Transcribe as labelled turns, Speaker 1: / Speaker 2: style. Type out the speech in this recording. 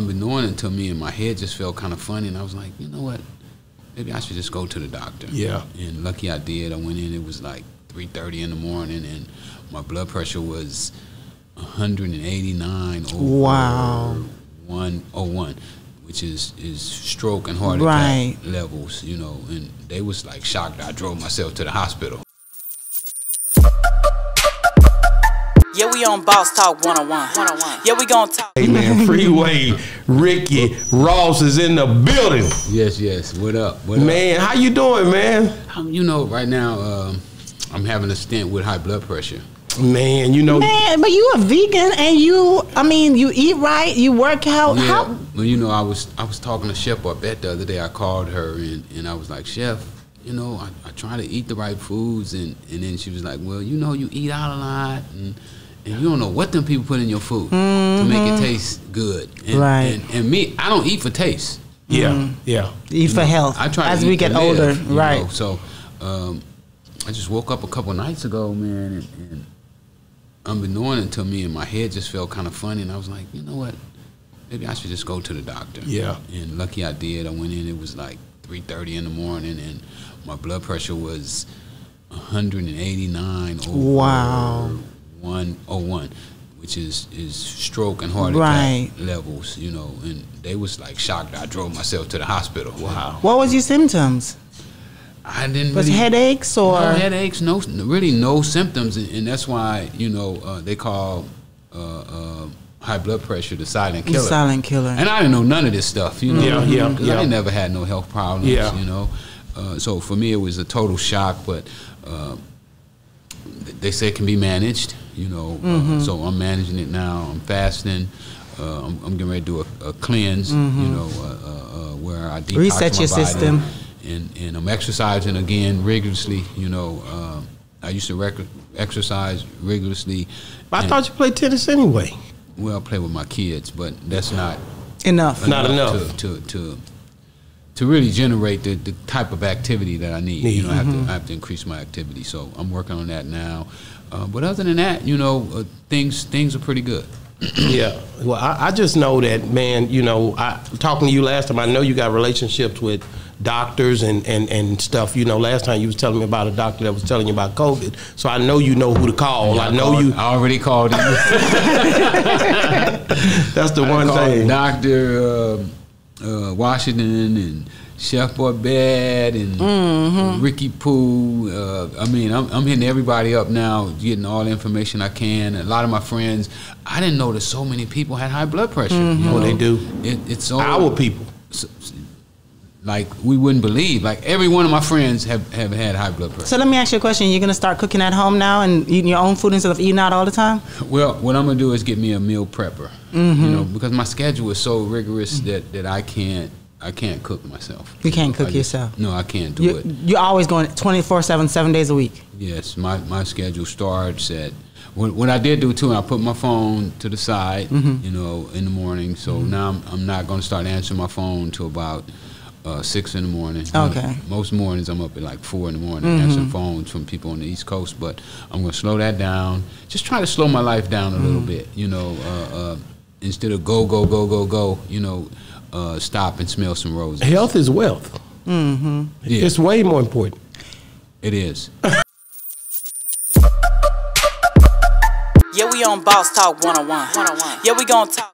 Speaker 1: unbeknown to me, and my head just felt kind of funny, and I was like, you know what? Maybe I should just go to the doctor.
Speaker 2: Yeah.
Speaker 1: And lucky I did. I went in. It was like 3:30 in the morning, and my blood pressure was 189 over
Speaker 3: Wow.
Speaker 1: 101, which is is stroke and heart
Speaker 3: Right.
Speaker 1: attack levels. You know, and they was like shocked. I drove myself to the hospital.
Speaker 4: Yeah, we on Boss Talk 101. Yeah, we gonna talk.
Speaker 2: Hey man, Freeway Ricky Ross is in the building.
Speaker 1: Yes, yes. What up? What
Speaker 2: Man, how you doing, man?
Speaker 1: Um, you know, right now um, I'm having a stint with high blood pressure.
Speaker 2: Man, you know
Speaker 3: Man, but you a vegan and you, I mean, you eat right, you work out.
Speaker 1: Yeah,
Speaker 3: How?
Speaker 1: well, you know, I was I was talking to Chef Babette the other day. I called her and, and I was like, Chef, you know, I, I try to eat the right foods, and, and then she was like, Well, you know, you eat out a lot, and and you don't know what them people put in your food to make it taste good. And,
Speaker 3: Right.
Speaker 1: And, and me, I don't eat for taste.
Speaker 2: Yeah, yeah.
Speaker 3: Eat for health.
Speaker 1: I try
Speaker 3: as
Speaker 1: eat
Speaker 3: we get
Speaker 1: live,
Speaker 3: older,
Speaker 1: you
Speaker 3: right?
Speaker 1: know, so um, I just woke up a couple nights ago, man, and, and unbeknown to me, and my head just felt kind of funny, and I was like, you know what? Maybe I should just go to the doctor.
Speaker 2: Yeah.
Speaker 1: And lucky I did. I went in. It was like 3:30 in the morning, and my blood pressure was 189 over
Speaker 3: Wow.
Speaker 1: 101, which is is stroke and heart
Speaker 3: Right.
Speaker 1: attack levels. You know, and they was like shocked. I drove myself to the hospital.
Speaker 2: Wow.
Speaker 3: What was your symptoms?
Speaker 1: I didn't
Speaker 3: Was
Speaker 1: really,
Speaker 3: headaches or?
Speaker 1: no headaches, no really no symptoms, and, and that's why you know uh, they call uh, uh, high blood pressure the silent
Speaker 3: The
Speaker 1: killer.
Speaker 3: silent killer.
Speaker 1: And I didn't know none of this stuff, you know.
Speaker 2: Yeah, yeah,
Speaker 1: 'cause
Speaker 2: yeah.
Speaker 1: I never had no health problems,
Speaker 2: Yeah.
Speaker 1: you know. Uh, so for me, it was a total shock, but uh, they say it can be managed, you know.
Speaker 3: Mm-hmm.
Speaker 1: Uh, so I'm managing it now. I'm fasting. Uh, I'm, I'm getting ready to do a, a cleanse, you know, uh, uh, uh, where I detox
Speaker 3: Mm-hmm. Reset
Speaker 1: my
Speaker 3: your
Speaker 1: body.
Speaker 3: system.
Speaker 1: And, and I'm exercising again rigorously, you know. Uh, I used to rec- exercise rigorously.
Speaker 2: I thought you played tennis anyway.
Speaker 1: well, I play with my kids, but that's not
Speaker 3: Enough.
Speaker 2: Not enough.
Speaker 1: to to to, to really generate the, the type of activity that I need. You know, I have,
Speaker 3: Mm-hmm.
Speaker 1: to, I have to increase my activity, so I'm working on that now. Uh, but other than that, you know, uh, things things are pretty good.
Speaker 2: Yeah. Well, I, I just know that, man, you know, I talking to you last time, I know you got relationships with doctors and, and, and stuff. You know, last time you was telling me about a doctor that was telling you about COVID. So I know you know who to call. I know
Speaker 1: called-
Speaker 2: you.
Speaker 1: I already called. him.
Speaker 2: That's the
Speaker 1: I
Speaker 2: one thing.
Speaker 1: Doctor uh, uh, Washington and Chef Babette and
Speaker 3: Mm-hmm.
Speaker 1: Ricky Pooh. Uh, I mean, I'm, I'm hitting everybody up now, getting all the information I can. A lot of my friends, I didn't know that so many people had high blood pressure.
Speaker 3: Mm-hmm.
Speaker 1: You
Speaker 2: Oh, they do.
Speaker 1: It, it's so
Speaker 2: Our people.
Speaker 1: s- s- like we wouldn't believe. Like every one of my friends have, have had high blood pressure.
Speaker 3: So let me ask you a question. You're gonna start cooking at home now and eating your own food instead of eating out all the time?
Speaker 1: Well, what I'm gonna do is get me a meal prepper.
Speaker 3: Mm-hmm.
Speaker 1: You know, because my schedule is so rigorous that, that I can't I can't cook myself.
Speaker 3: You can't cook
Speaker 1: I
Speaker 3: yourself?
Speaker 1: No, I can't do
Speaker 3: You,
Speaker 1: it.
Speaker 3: you're always going 24 7, seven days a week.
Speaker 1: Yes, my, my schedule starts at what, what I did do too. I put my phone to the side,
Speaker 3: Mm-hmm.
Speaker 1: you know, in the morning. So now I'm, I'm not going to start answering my phone till about uh, six in the morning.
Speaker 3: Okay. Mm-hmm.
Speaker 1: most mornings I'm up at like four in the morning answering phones from people on the East Coast. But I'm going to slow that down. Just try to slow my life down a
Speaker 3: Mm.
Speaker 1: little bit. You know, uh, uh, instead of go go go go go. You know, uh, stop and smell some roses.
Speaker 2: Health is wealth. Mm-hmm.
Speaker 1: Yeah.
Speaker 2: It's way more important.
Speaker 1: It is.
Speaker 4: Yeah, we on Boss Talk 101. 101. Yeah, we gonna talk.